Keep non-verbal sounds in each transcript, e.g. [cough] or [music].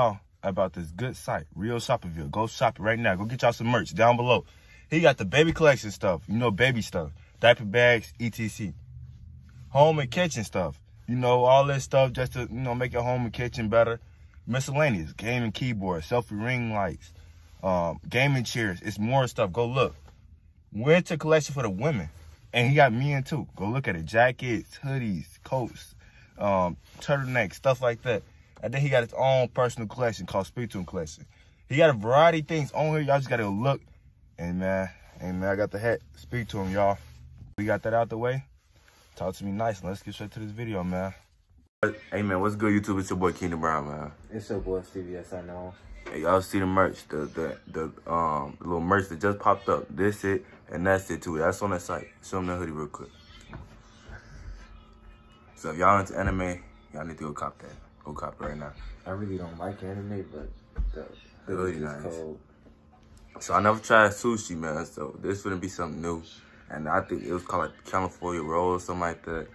Oh, about this good site, Rio Shopperville. Go shop it right now. Go get y'all some merch down below. He got the baby collection stuff, you know, baby stuff, diaper bags, etc. Home and kitchen stuff, you know, all this stuff just to, you know, make your home and kitchen better. Miscellaneous, gaming keyboard, selfie ring lights, um, gaming chairs. It's more stuff. Go look. Winter collection for the women. And he got men too. Go look at it. Jackets, hoodies, coats, um, turtlenecks, stuff like that. And then he got his own personal collection called Speak to Him Collection. He got a variety of things on here. Y'all just gotta look. And man, and man, I got the hat. Speak to him, y'all. We got that out the way. Talk to me nice. And let's get straight to this video, man. Hey man, what's good YouTube? It's your boy King DeMarion, man. It's your boy CBS Unknown. Hey, y'all see the merch, the the the um the little merch that just popped up. This it and that's it too. That's on the site. Show them the hoodie real quick. So if y'all into anime, y'all need to go cop that. Go cop it right now. I really don't like anime, but the is nice. cold. So I never tried sushi, man. So this gonna be something new. And I think it was called like California roll or something like that.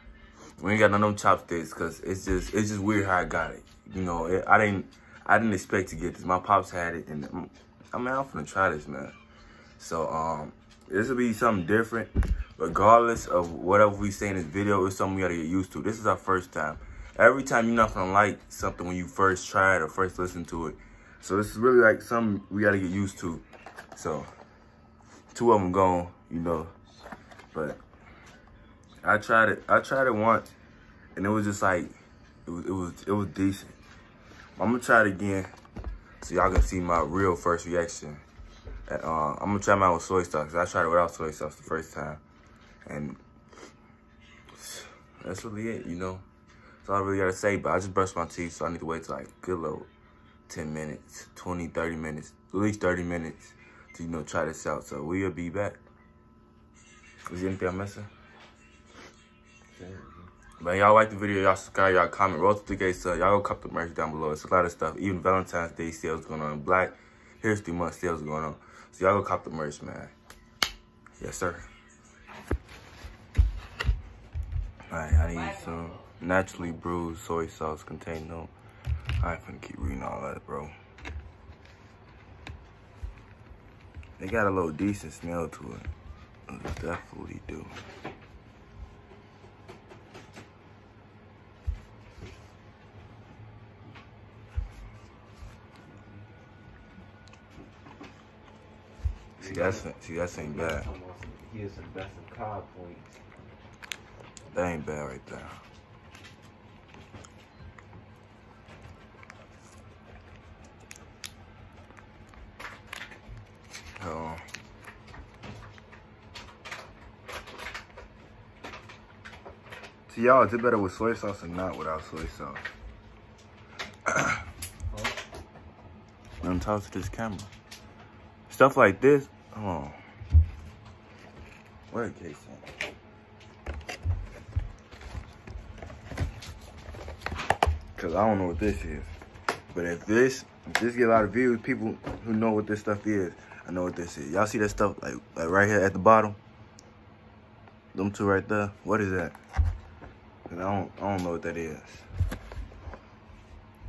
We ain't got none of them chopsticks because it's just it's just weird how I got it. You know, it, I didn't I didn't expect to get this. My pops had it, and mm, I mean I'm finna try this, man. So um, this will be something different, regardless of whatever we say in this video. It's something we gotta get used to. This is our first time. Every time you're not gonna like something when you first try it or first listen to it. So this is really like something we gotta get used to. So two of them gone, you know, but I tried it. I tried it once, and it was just like it was it was it was decent. I'm gonna try it again, so y'all can see my real first reaction. Uh, I'm gonna try mine with soy sauce. I tried it without soy sauce the first time, and that's really it. You know, that's all I really gotta say. But I just brushed my teeth, so I need to wait till like a good little 10 minutes, 20, 30 minutes, at least 30 minutes to, you know, try this out. So we'll be back. Is there anything I'm missing? Man, y'all like the video, y'all subscribe, y'all comment, roll to the gate, so y'all go cop the merch down below. It's a lot of stuff. Even Valentine's Day sales going on. Black History Month sales going on. So y'all go cop the merch, man. Yes, sir. Alright, I need some naturally brewed soy sauce contained no. I ain't finna keep reading all that, bro. They got a little decent smell to it. They definitely do. See, that's see, that's ain't bad. Here's some best of cod points. That ain't bad right there. Oh. See, y'all, is it better with soy sauce or not without soy sauce? I'm talk to this camera. Stuff like this, oh. Where at? Cause I don't know what this is. But if this, if this get a lot of views, people who know what this stuff is, I know what this is. Y'all see that stuff like, like right here at the bottom? Them two right there. What is that? And I don't, I don't know what that is.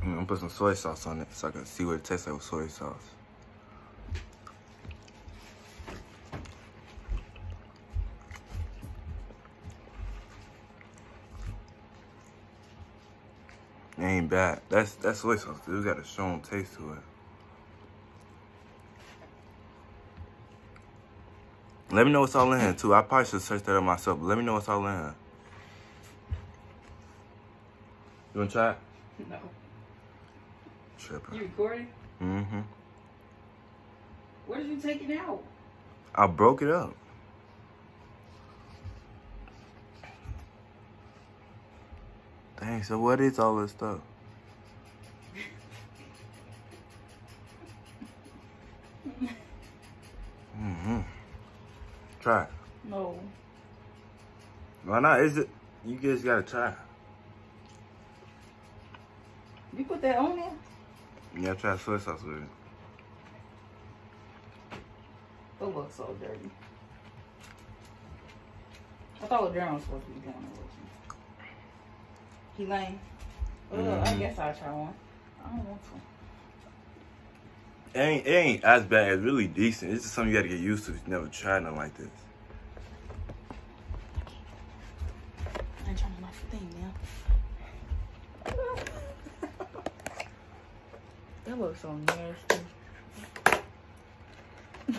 I'm gonna put some soy sauce on it so I can see what it tastes like with soy sauce. It ain't bad. That's that's soy sauce. Dude. It's got a strong taste to it. Let me know what's all in here too. I probably should search that up myself, but let me know what's all in here. You wanna try it? [laughs] No. Tripping. You recording? Mm-hmm. Where did you take it out? I broke it up. Dang, so what is all this stuff? mm-hmm. Try it. No. Why not? Is it? You just gotta try. You put that on there? Yeah, try soy sauce with it. It looks so dirty. I thought the Darren was supposed to be doing it He lame. Well, I Mhm. guess I'll try one. I don't want to. It ain't, it ain't as bad. It's really decent. It's just something you gotta get used to if you never tried nothing like this. I ain't trying to the thing down. [laughs] that looks so nasty. [laughs]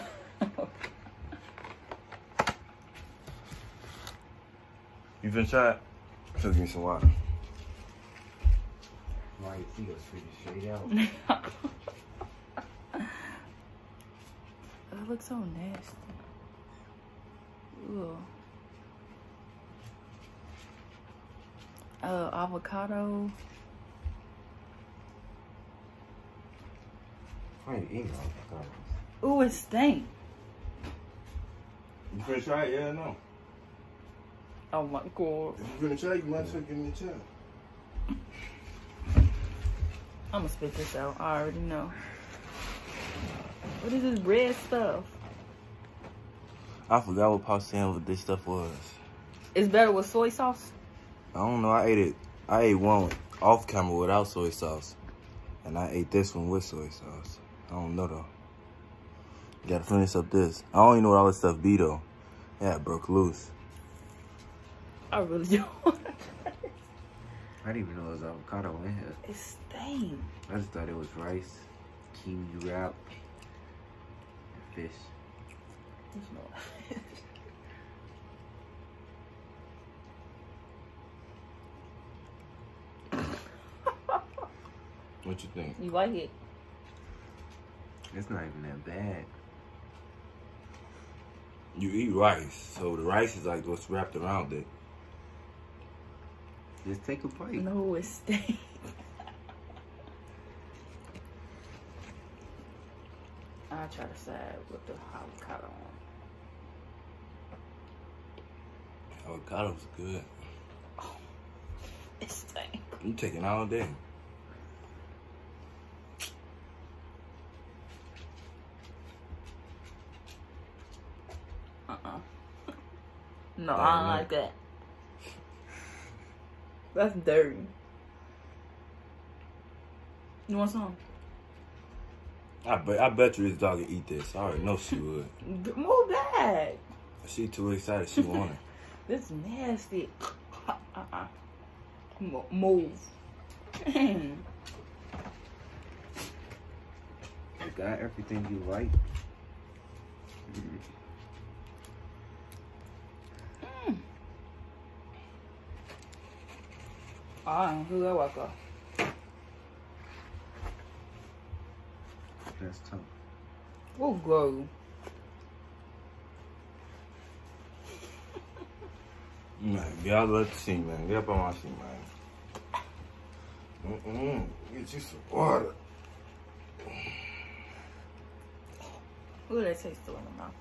You try it? Just give me some water. Right, he goes straight out. [laughs] That looks so nasty. Ugh. Uh, avocado. I ain't eating avocados. Ooh, it stink. You finna try it? Yeah no? Oh my god. If you finna try it, you might as well give me a chance. I'm gonna spit this out. I already know. What is this red stuff? I forgot what Pop saying what this stuff was. It's better with soy sauce. I don't know. I ate it. I ate one off camera without soy sauce, and I ate this one with soy sauce. I don't know though. Gotta finish up this. I don't even know what all this stuff be though. Yeah, it broke loose. I really [laughs] don't. I didn't even know there was avocado in here. it stink. I just thought it was rice, kiwi wrap, and fish. It's not. What you think? you like it? It's not even that bad. You eat rice, so the rice is like what's wrapped around it. Just take a bite. No, it stink. I'll try to side with the avocado on. Avocado's good. It stink. You taking all day. Uh-uh. [laughs] No, I don't like that. That's dirty. You want some? I bet I bet you this dog would eat this. I already know she would. [laughs] Move back. She too excited. She want it. [laughs] This nasty. Uh-uh. [laughs] Mo- Move. Mm. You got everything you like. Ah, who I walk off? That's tough. Oh, go. Man, get out of the seat, man. Get up on my seat, man. Mm-mm. Get you some water. Ooh, that tastes still in the mouth.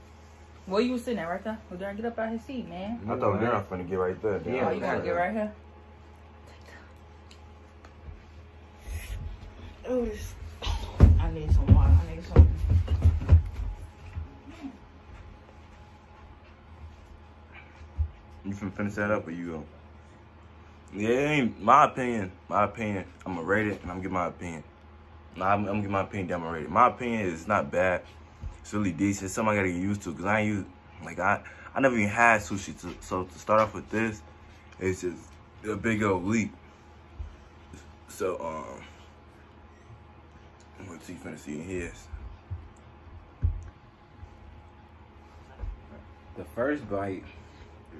Where you was sitting at right there? Well, did I get up out his seat, man? I thought Darren finna get right there. Yeah, oh, you gonna get right here? Oh. I need some water. I need some. You finna finish that up or you go? Yeah, it ain't my opinion. My opinion. I'm gonna rate it and I'm gonna give my opinion. Nah, I'm, I'm gonna give my opinion. Rate it. My opinion is not bad. It's really decent. It's something I gotta get used to because I ain't used like I I never even had sushi. To, so to start off with this, it's just a big old leap. So um, let's see. Finna see in his. The first bite,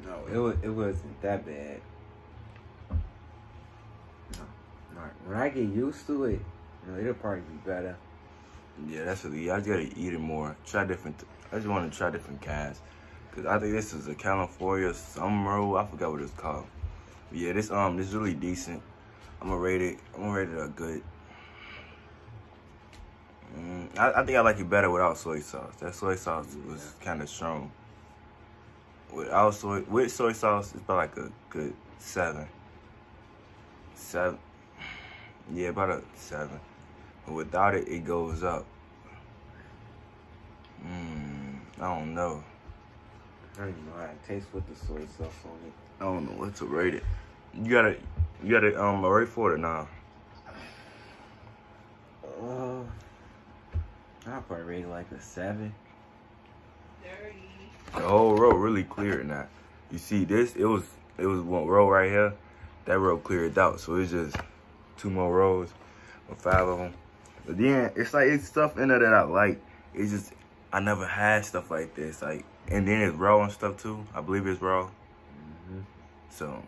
no, it was it wasn't that bad. No, not- when I get used to it, you know, it'll probably be better. Yeah, that's what yeah, I just gotta eat it more. Try different. I just want to try different kinds. Cause I think this is a California summer roll. I forgot what it's called. But yeah, this um this is really decent. I'm gonna rate it. I'm gonna rate it a good. Mm, I, I think I like it better without soy sauce. That soy sauce was kind of strong. Without soy, with soy sauce, it's about like a good seven. Seven. Yeah, about a seven. But without it, it goes up. Mm, I don't know. I don't even know how it tastes with the soy sauce on it. I don't know what to rate it. You gotta, You got it um already for it now. Uh, I'll probably rate like a seven. The whole row really cleared now. You see this? It was it was one row right here. That row cleared out, so it's just two more rows or five of them. But then it's like it's stuff in there that I like. It's just I never had stuff like this. Like and then it's raw and stuff too. I believe it's raw. Mm-hmm. So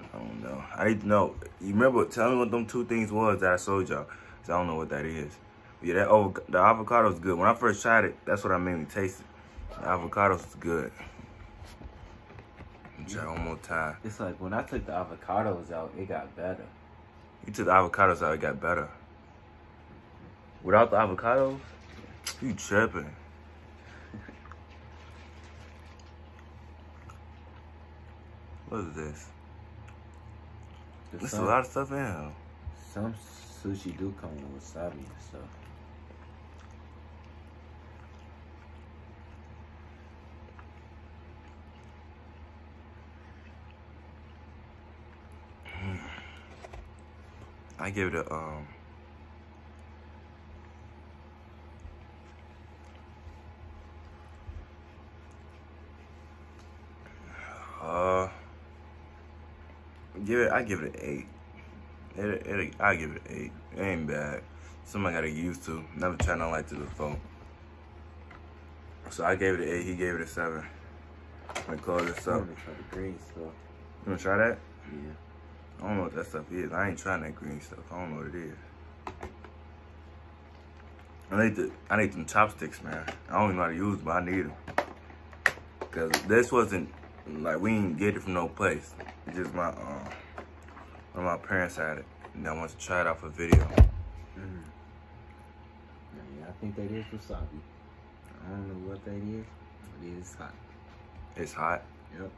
I don't know. I need to know. You remember? Tell me what them two things was that I sold y'all. Cause I don't know what that is. Yeah, that oh the avocado's good. When I first tried it, that's what I mainly tasted. The avocado's is good. Try one more time. It's like when I took the avocados out, it got better. You took the avocados out, it got better. Without the avocados, you tripping. What is this? There's a lot of stuff in here. some sushi do come with wasabi stuff. I give it a um. Uh, give it. I give it an eight. It, it, I give it an eight. It ain't bad. Something I gotta get used to. Never tried nothing like the phone. So I gave it an eight. He gave it a seven. Me close this I'm up. gonna try the green stuff. You wanna try that? Yeah. I don't know what that stuff is. I ain't trying that green stuff. I don't know what it is. I need the I need them chopsticks, man. I don't even know how to use them, but I need them. Cause this wasn't like we didn't get it from no place. It's just my um one of my parents had it. And I wanted to try it out for video. Mm. Yeah, I think that is wasabi. I don't know what that is, but it is hot. It's hot. Yep.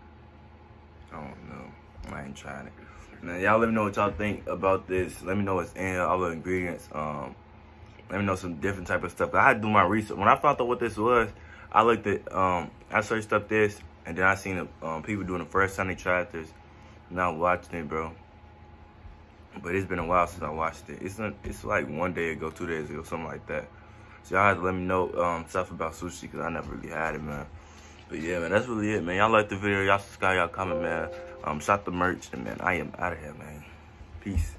I don't know. I ain't trying it. Now y'all let me know what y'all think about this. Let me know what's in all the ingredients. Um, let me know some different type of stuff. I had to do my research. When I found out what this was, I looked at, um, I searched up this, and then I seen the, um, people doing the first time they tried this. Now watching it, bro. But it's been a while since I watched it. It's not, it's like one day ago, two days ago, something like that. So y'all let me know um, stuff about sushi because I never really had it, man. But yeah, man, that's really it, man. Y'all like the video, y'all subscribe, y'all comment, man. Um, shop the merch, and man, I am out of here, man. Peace.